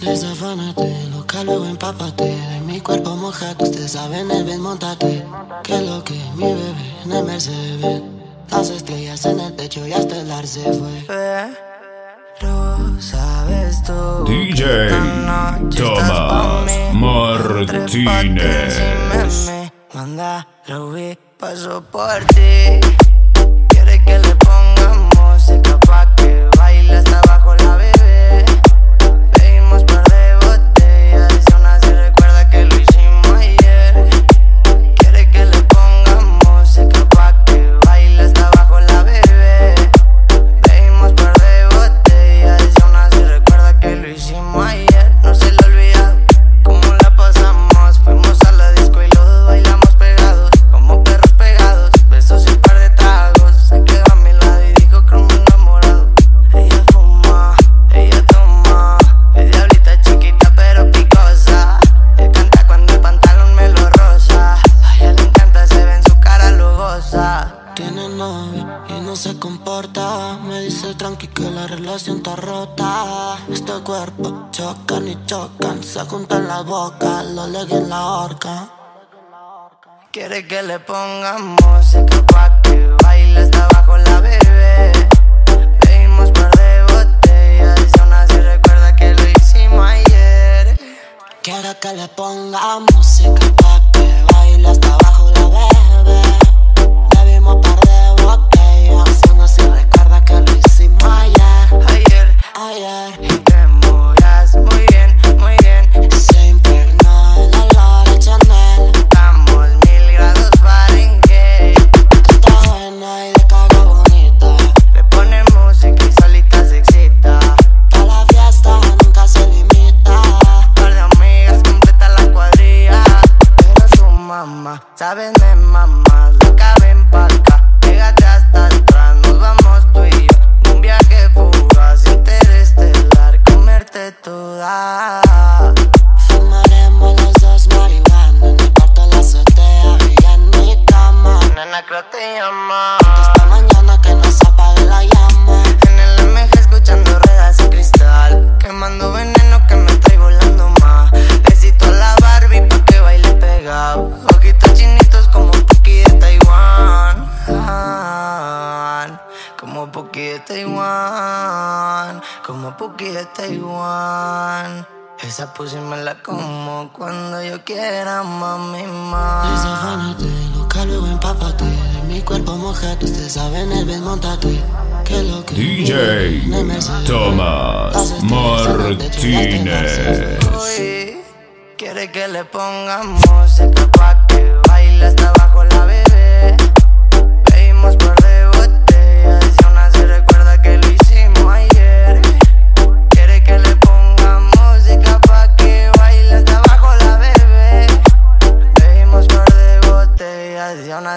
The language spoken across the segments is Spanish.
Desafánate, loca, luego empápate. De mi cuerpo mojado, usted sabe, en el ven, montate Que lo que mi bebé en el Mercedes. Las estrellas en el techo y hasta el ar se fue. Pero sabes tú DJ Tomás Martínez. Manda, lo vi, paso por ti. Quiere que le tranqui que la relación está rota. Este cuerpo chocan y chocan Se juntan la boca, lo leguen en la horca. Quiere que le ponga música pa' que baile hasta abajo la bebé. Pedimos par de botellas y aún así recuerda que lo hicimos ayer. Quiere que le ponga música pa' saben de mamá Loca ven pa' acá, pégate hasta atrás Nos vamos tú y yo. Un viaje fugaz, interestelar Comerte toda. Fumaremos los dos marihuana En el cuarto de la azotea y en mi cama. Nena creo te llama. Mañana de Taiwán Como Puki de Taiwán esa pussy me la como cuando yo quiera, mami, más. Desafánate, loca, luego empápate. De mi cuerpo mojado, usted sabe, en el ven, montate. Que lo que DJ. Tomás Martínez. fue. Quiere que le ponga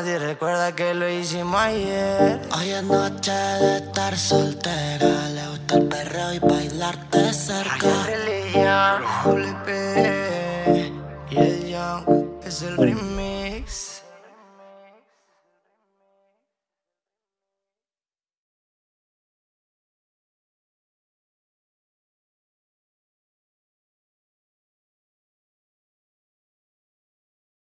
y recuerda que lo hicimos ayer. Hoy es noche de estar soltera, le gusta el perreo y bailarte cerca. religión, Doble P y el Young es el remix.